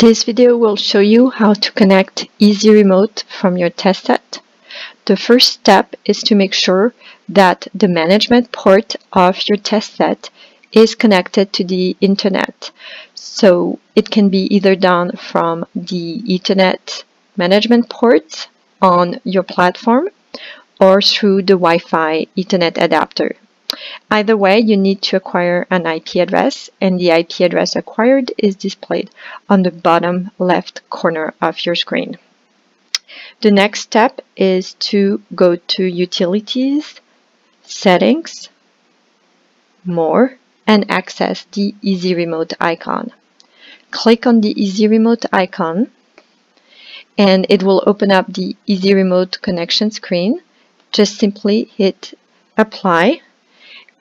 This video will show you how to connect EZ Remote from your test set. The first step is to make sure that the management port of your test set is connected to the internet. So it can be either done from the Ethernet management port on your platform or through the Wi-Fi Ethernet adapter. Either way, you need to acquire an IP address, and the IP address acquired is displayed on the bottom left corner of your screen. The next step is to go to Utilities, Settings, More, and access the EZ Remote icon. Click on the EZ Remote icon, and it will open up the EZ Remote connection screen. Just simply hit Apply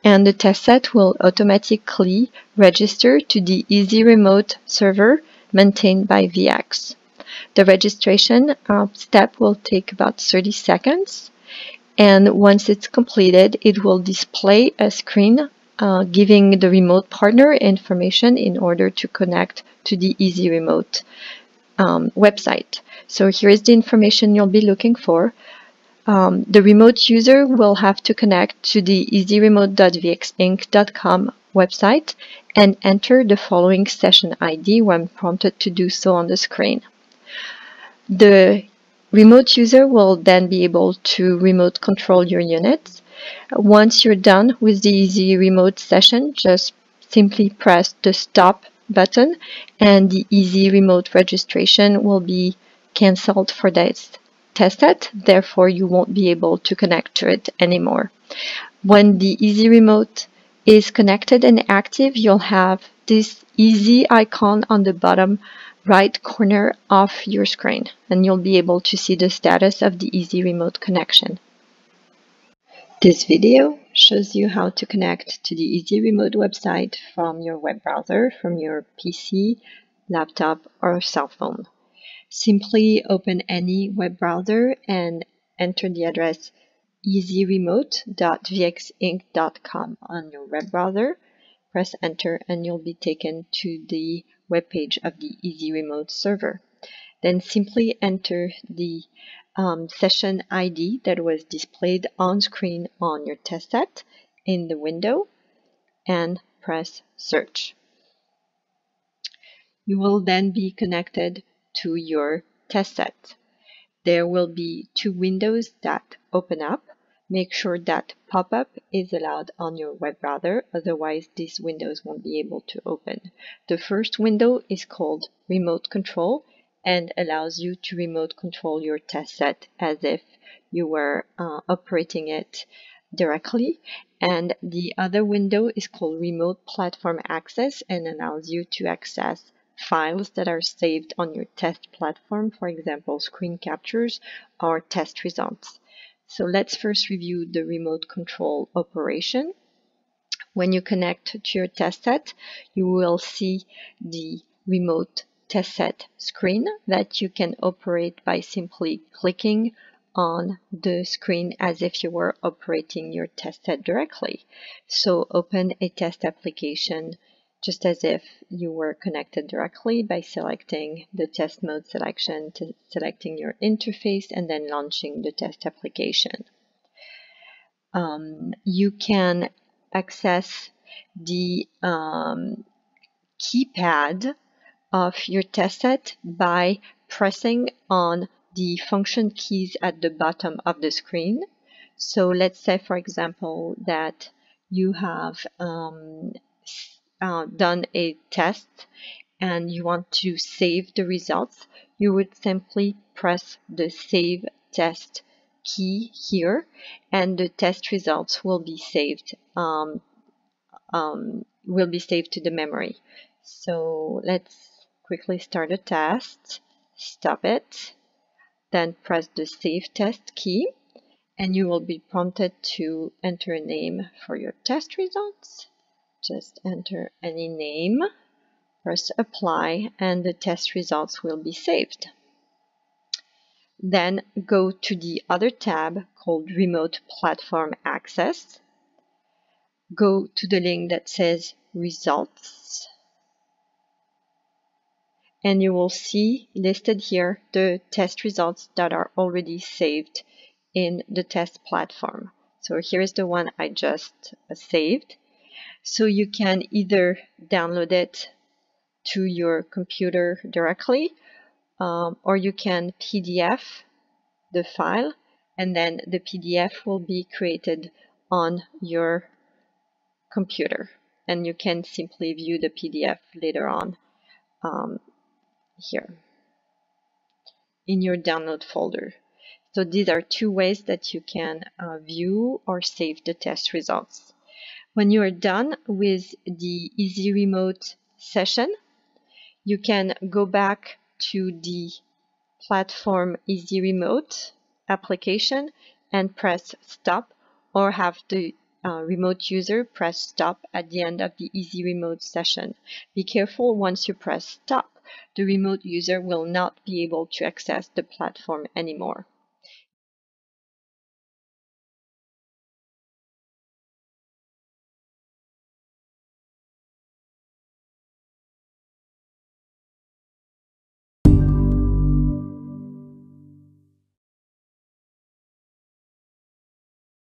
and the test set will automatically register to the EZ Remote server maintained by VeEX. The registration uh, step will take about 30 seconds and once it's completed it will display a screen uh, giving the remote partner information in order to connect to the EZ Remote um, website. So here is the information you'll be looking for. Um, the remote user will have to connect to the ezremote.veexinc.com website and enter the following session ID when prompted to do so on the screen. The remote user will then be able to remote control your units. Once you're done with the EZ Remote session, just simply press the stop button and the EZ Remote registration will be cancelled for this test set, therefore you won't be able to connect to it anymore. When the EZ Remote is connected and active, you'll have this easy icon on the bottom right corner of your screen and you'll be able to see the status of the EZ Remote connection. This video shows you how to connect to the EZ Remote website from your web browser, from your PC, laptop, or cell phone. Simply open any web browser and enter the address ezremote.veexinc.com on your web browser. Press enter and you'll be taken to the web page of the EZ Remote server. Then simply enter the um, session ID that was displayed on screen on your test set in the window and press search. You will then be connected to your test set. There will be two windows that open up. Make sure that pop-up is allowed on your web browser, otherwise these windows won't be able to open. The first window is called Remote Control and allows you to remote control your test set as if you were uh, operating it directly. And the other window is called Remote Platform Access and allows you to access files that are saved on your test platform, for example, screen captures or test results. So let's first review the remote control operation. When you connect to your test set, you will see the remote test set screen that you can operate by simply clicking on the screen as if you were operating your test set directly. So open a test application just as if you were connected directly by selecting the test mode selection selecting your interface and then launching the test application. Um, you can access the um, keypad of your test set by pressing on the function keys at the bottom of the screen. So let's say, for example, that you have um, uh, done a test and you want to save the results, you would simply press the Save Test key here and the test results will be saved um, um, will be saved to the memory. So let's quickly start a test, stop it, then press the Save Test key and you will be prompted to enter a name for your test results just enter any name, press apply, and the test results will be saved. Then go to the other tab called Remote Platform Access. Go to the link that says Results. and you will see listed here the test results that are already saved in the test platform. So here's the one I just uh, saved. So you can either download it to your computer directly um, or you can PDF the file and then the PDF will be created on your computer and you can simply view the PDF later on um, here in your download folder. So these are two ways that you can uh, view or save the test results. When you are done with the EZ Remote session, you can go back to the platform EZ Remote application and press stop or have the uh, remote user press stop at the end of the EZ Remote session. Be careful once you press stop, the remote user will not be able to access the platform anymore.